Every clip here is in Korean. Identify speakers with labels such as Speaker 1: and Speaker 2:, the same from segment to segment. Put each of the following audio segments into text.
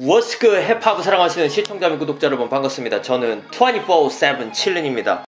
Speaker 1: What's good 힙합을 사랑하시는 시청자 및 구독자 여러분 반갑습니다. 저는 24/7 칠린입니다.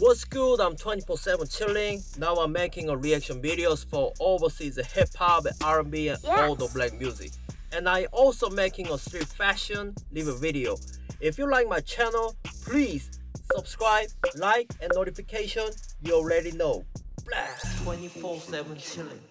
Speaker 1: What's good? I'm 24/7 chilling. Now I'm making a reaction videos for overseas hip hop, R&B, and all the black music. And I also making a street fashion live video. If you like my channel, please subscribe, like, and notification. You already know. Blast 24/7 chilling.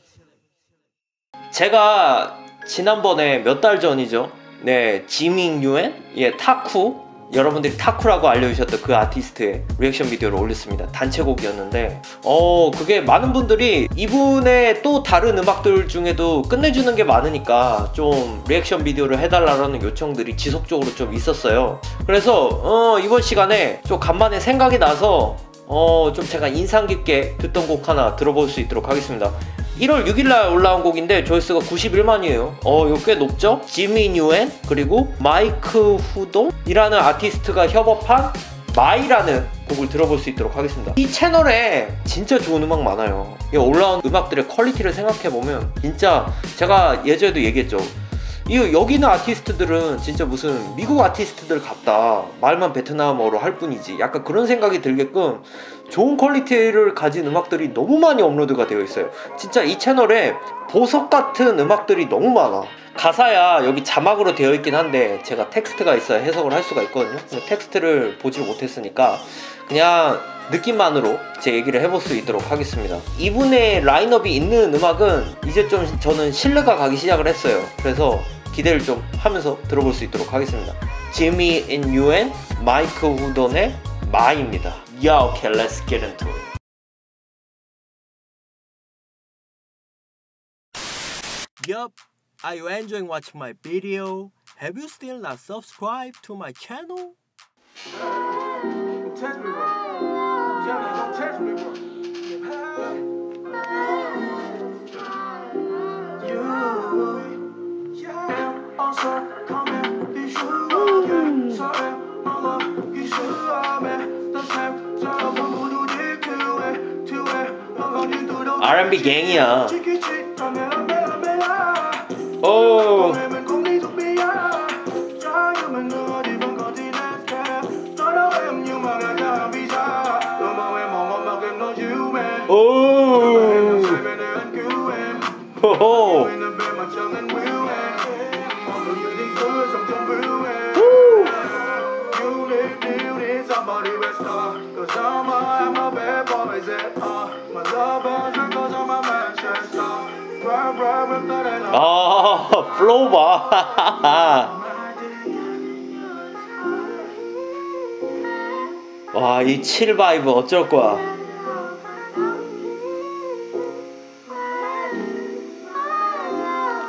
Speaker 1: 제가 지난번에 몇 달 전이죠. 네, 지미 뉴엔, 예, 타쿠. 여러분들이 타쿠라고 알려주셨던 그 아티스트의 리액션 비디오를 올렸습니다. 단체곡이었는데, 어, 그게 많은 분들이 이분의 또 다른 음악들 중에도 끝내주는 게 많으니까 좀 리액션 비디오를 해달라는 요청들이 지속적으로 좀 있었어요. 그래서, 어, 이번 시간에 좀 간만에 생각이 나서, 어, 좀 제가 인상 깊게 듣던 곡 하나 들어볼 수 있도록 하겠습니다. 1월 6일날 올라온 곡인데 조회수가 91만이에요. 어, 이거 꽤 높죠? 지미 뉴엔 그리고 마이클 후동이라는 아티스트가 협업한 마이라는 곡을 들어볼 수 있도록 하겠습니다. 이 채널에 진짜 좋은 음악 많아요. 올라온 음악들의 quality를 생각해보면 진짜 제가 예전에도 얘기했죠. 이 여기 있는 아티스트들은 진짜 무슨 미국 아티스트들 같다. 말만 베트남어로 할 뿐이지. 약간 그런 생각이 들게끔 좋은 quality를 가진 음악들이 너무 많이 업로드가 되어 있어요. 진짜 이 채널에 보석 같은 음악들이 너무 많아. 가사야 여기 자막으로 되어 있긴 한데 제가 텍스트가 있어야 해석을 할 수가 있거든요. 텍스트를 보지 못했으니까 그냥 느낌만으로 제 얘기를 해볼 수 있도록 하겠습니다. 이분의 라인업이 있는 음악은 이제 좀 저는 신뢰가 가기 시작을 했어요. 그래서 기대를 좀 하면서 들어볼 수 있도록 하겠습니다. 지미 인 유엔 마이크 후돈의 마입니다. Yeah, okay, let's get into it. Yup, are you enjoying watching my video? Have you still not subscribed to my channel?
Speaker 2: Don't touch me, bro. I'm telling you, don't touch me,
Speaker 1: R&B 갱이야.
Speaker 2: 치키치, 라메, 라메, 라메야.
Speaker 1: 오,
Speaker 2: 내 Somebody with star. Cause I'm a, I'm a bad boy, is it? Uh, my love is cause I'm a Manchester. Ride, ride with that and I'm
Speaker 1: 아, flow 봐. 와, 이 chill vibe 어쩔 거야.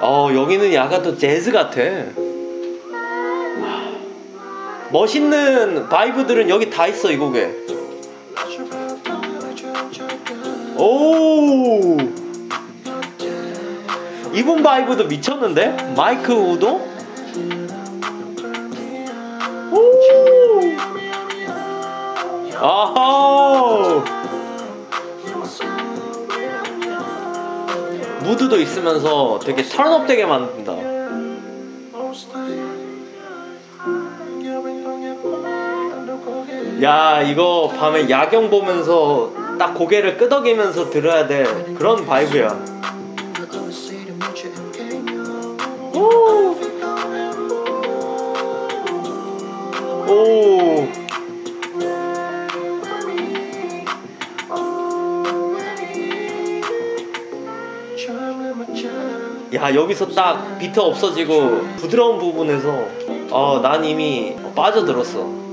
Speaker 1: 어, 여기는 약간 또 재즈 같아. 멋있는 vibe들은 여기 다 있어, 이 곡에. 오! 이분 바이브도 미쳤는데? 마이크 우도? 오! 아하! 무드도 있으면서 되게 턴업 되게 만든다. 야, 이거 밤에 야경 보면서 딱 고개를 끄덕이면서 들어야 돼. 그런 바이브야. 오! 오! 야 여기서 딱 비트 없어지고 부드러운 부분에서 어, 난 이미 빠져들었어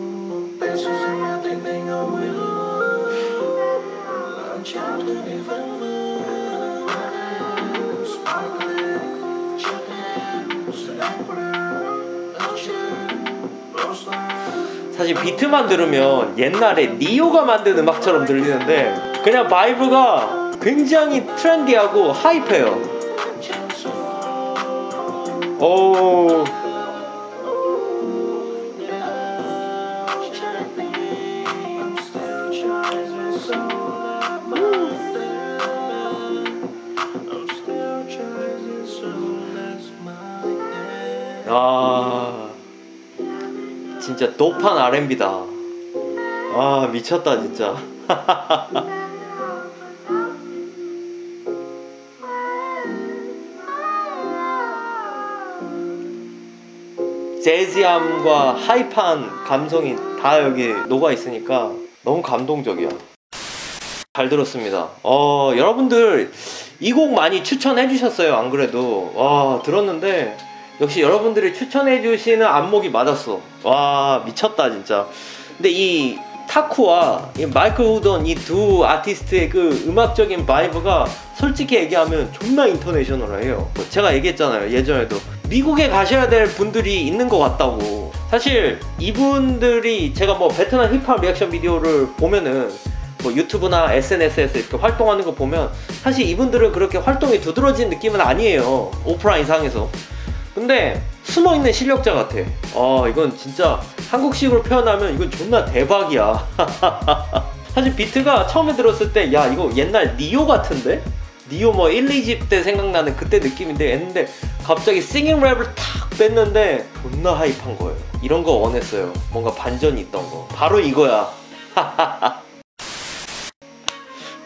Speaker 1: 사실 비트만 들으면 옛날에 니요가 만든 음악처럼 들리는데 그냥 vibe가 굉장히 trendy하고 hype해요. 오 아 진짜 도판 R&B다 아 미쳤다 진짜 재즈함과 hype한 감성이 다 여기 녹아 있으니까 너무 감동적이야. 잘 들었습니다. 어, 여러분들 이 곡 많이 추천해 주셨어요. 안 그래도 와 들었는데 역시 여러분들이 추천해 주시는 안목이 맞았어. 와 미쳤다 진짜. 근데 이 타쿠와 이 마이클 후던 이 두 아티스트의 그 음악적인 vibe가 솔직히 얘기하면 존나 international해요. 뭐 제가 얘기했잖아요 예전에도 미국에 가셔야 될 분들이 있는 것 같다고. 사실 이분들이 제가 뭐 베트남 힙합 리액션 비디오를 보면은 뭐 유튜브나 SNS에서 이렇게 활동하는 거 보면 사실 이분들은 그렇게 활동이 두드러진 느낌은 아니에요. 오프라인 상에서. 근데 숨어 있는 실력자 같아. 아 이건 진짜 한국식으로 표현하면 이건 존나 대박이야. 사실 비트가 처음에 들었을 때 야 이거 옛날 니오 같은데? 니오 뭐 1, 2집 때 생각나는 그때 느낌인데 했는데 갑자기 싱잉 랩을 탁 뺐는데 존나 하이판 거예요. 이런 거 원했어요. 뭔가 반전이 있던 거. 바로 이거야.